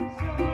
Thank.